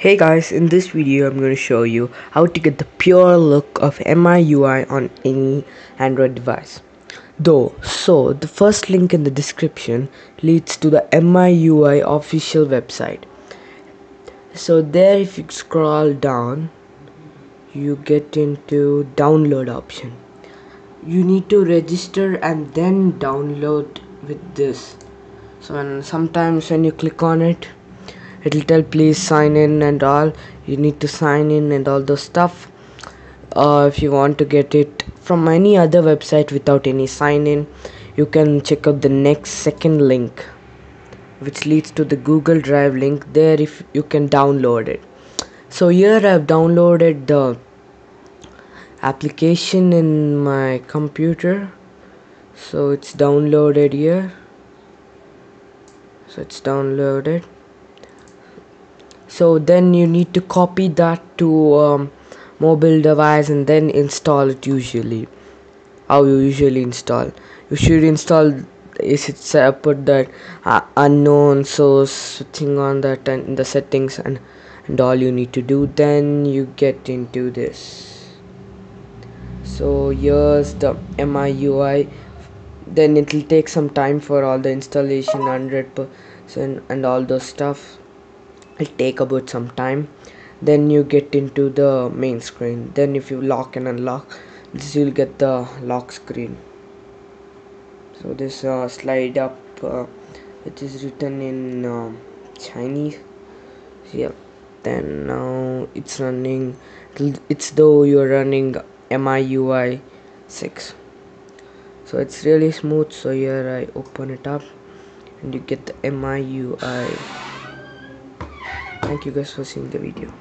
Hey guys, in this video I'm going to show you how to get the pure look of MIUI on any Android device. Though, so the first link in the description leads to the MIUI official website. So there if you scroll down, you get into download option. You need to register and then download with this. So and sometimes when you click on it, it'll tell please sign in and all. You need to sign in and all those stuff. Uh, if you want to get it from any other website without any sign in you can check out the next second link which leads to the google drive link. There if you can download it. So here i've downloaded the application in my computer. So it's downloaded here. So it's downloaded so then you need to copy that to um, mobile device and then install it usually. How you usually install. You should install is it put that uh, unknown source thing on that and the settings and and all you need to do then you get into this. So here's the MIUI then it will take some time for all the installation 100% and all those stuff it'll take about some time. Then you get into the main screen. Then if you lock and unlock this you'll get the lock screen. So this uh, slide up uh, it is written in uh, Chinese. Yeah then now it's running. It's though you're running MIUI 6 so it's really smooth. So here I open it up and you get the MIUI thank you guys for seeing the video